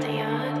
the.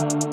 You